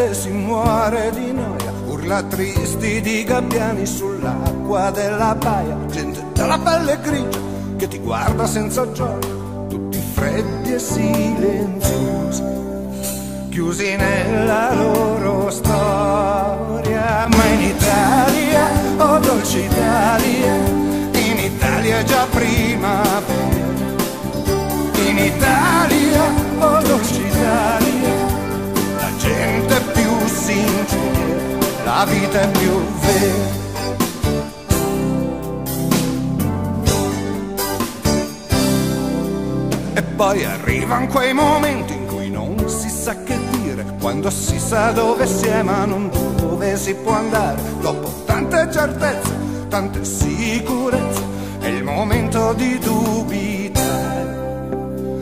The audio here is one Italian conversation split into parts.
Neve, si muore di noia, urla tristi di gabbiani sull'acqua della baia, gente dalla pelle grigia che ti guarda senza gioia, tutti freddi e silenziosi, chiusi nella loro storia, ma in Italia, la vita è più vera. E poi arrivano quei momenti in cui non si sa che dire, quando si sa dove si è ma non dove si può andare, dopo tante certezze, tante sicurezze, è il momento di dubitare.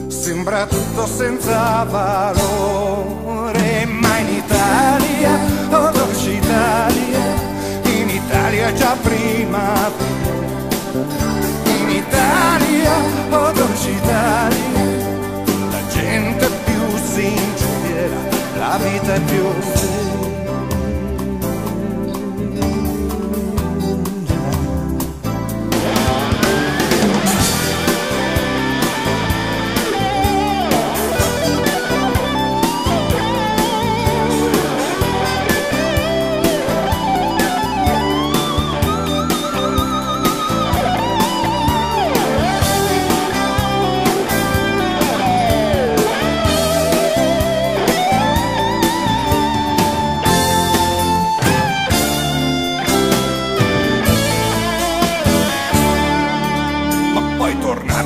Sembra tutto senza valore, ma in Italia,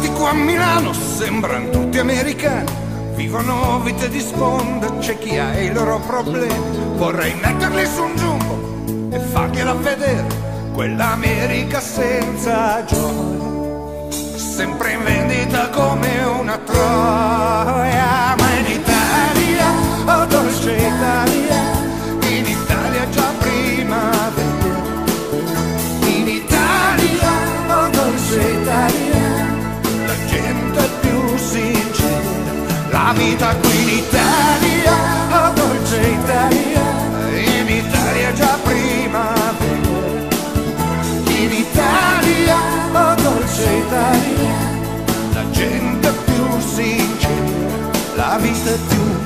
tornati qua a Milano sembrano tutti americani. Vivono vite di sponda, c'è chi ha i loro problemi. Vorrei metterli su un giumbo e fargliela vedere Quell'America senza gioia. Sempre in vendita come una troia la vita qui in Italia, oh dolce Italia, in Italia già primavera, in Italia, oh dolce Italia, la gente più sincera, la vita più.